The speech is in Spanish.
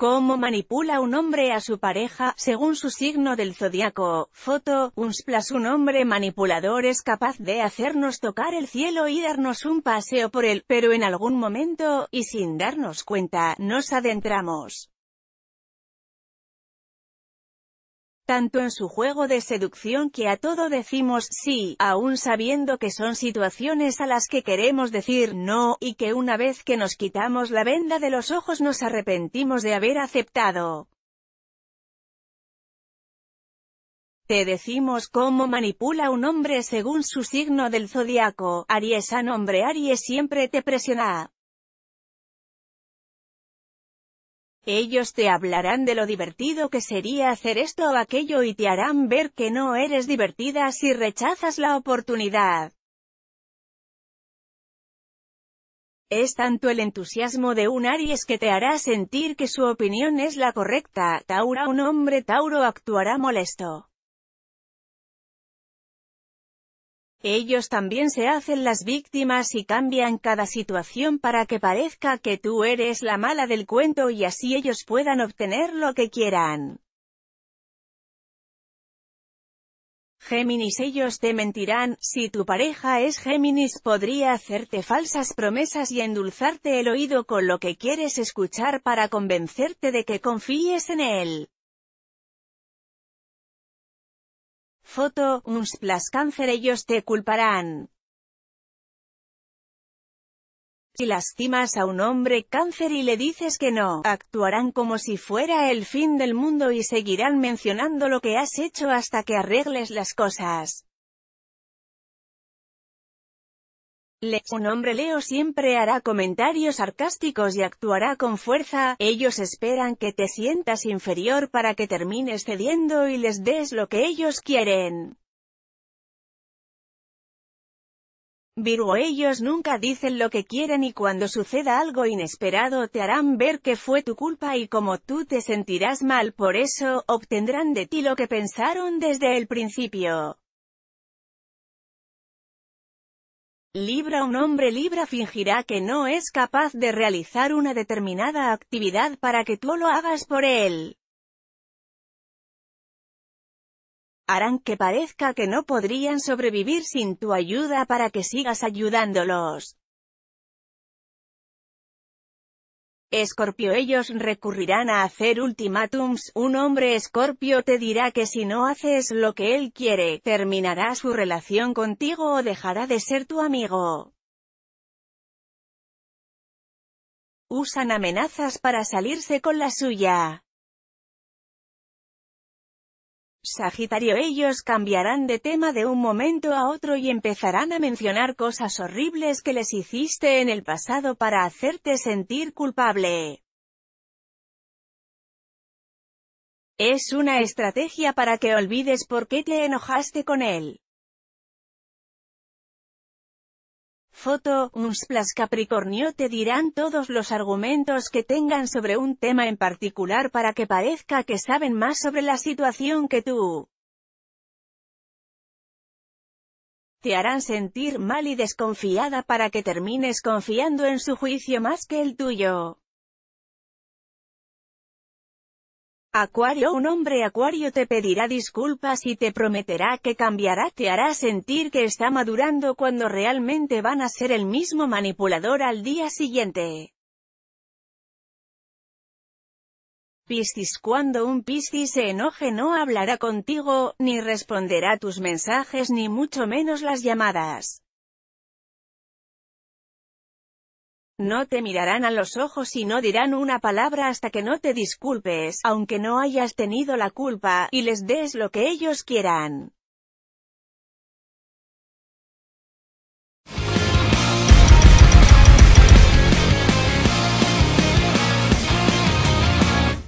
¿Cómo manipula un hombre a su pareja, según su signo del zodiaco? Foto, plus un hombre manipulador es capaz de hacernos tocar el cielo y darnos un paseo por él, pero en algún momento, y sin darnos cuenta, nos adentramos tanto en su juego de seducción que a todo decimos sí, aún sabiendo que son situaciones a las que queremos decir no, y que una vez que nos quitamos la venda de los ojos nos arrepentimos de haber aceptado. Te decimos cómo manipula un hombre según su signo del zodiaco, Aries a nombre Aries siempre te presiona. Ellos te hablarán de lo divertido que sería hacer esto o aquello y te harán ver que no eres divertida si rechazas la oportunidad. Es tanto el entusiasmo de un Aries que te hará sentir que su opinión es la correcta. Taura Un hombre Tauro actuará molesto. Ellos también se hacen las víctimas y cambian cada situación para que parezca que tú eres la mala del cuento y así ellos puedan obtener lo que quieran. Géminis ellos te mentirán, si tu pareja es Géminis podría hacerte falsas promesas y endulzarte el oído con lo que quieres escuchar para convencerte de que confíes en él. Foto, uns plus cáncer ellos te culparán. Si lastimas a un hombre cáncer y le dices que no, actuarán como si fuera el fin del mundo y seguirán mencionando lo que has hecho hasta que arregles las cosas. Un hombre Leo siempre hará comentarios sarcásticos y actuará con fuerza, ellos esperan que te sientas inferior para que termines cediendo y les des lo que ellos quieren. Virgo ellos nunca dicen lo que quieren y cuando suceda algo inesperado te harán ver que fue tu culpa y como tú te sentirás mal por eso, obtendrán de ti lo que pensaron desde el principio. Libra Un hombre Libra fingirá que no es capaz de realizar una determinada actividad para que tú lo hagas por él. Harán que parezca que no podrían sobrevivir sin tu ayuda para que sigas ayudándolos. Escorpio ellos recurrirán a hacer ultimátums, un hombre escorpio te dirá que si no haces lo que él quiere, terminará su relación contigo o dejará de ser tu amigo. Usan amenazas para salirse con la suya. Sagitario ellos cambiarán de tema de un momento a otro y empezarán a mencionar cosas horribles que les hiciste en el pasado para hacerte sentir culpable. Es una estrategia para que olvides por qué te enojaste con él. Foto, uns plus Capricornio te dirán todos los argumentos que tengan sobre un tema en particular para que parezca que saben más sobre la situación que tú. Te harán sentir mal y desconfiada para que termines confiando en su juicio más que el tuyo. Acuario Un hombre acuario te pedirá disculpas y te prometerá que cambiará, te hará sentir que está madurando cuando realmente van a ser el mismo manipulador al día siguiente. Piscis Cuando un Piscis se enoje no hablará contigo, ni responderá tus mensajes ni mucho menos las llamadas. No te mirarán a los ojos y no dirán una palabra hasta que no te disculpes, aunque no hayas tenido la culpa, y les des lo que ellos quieran.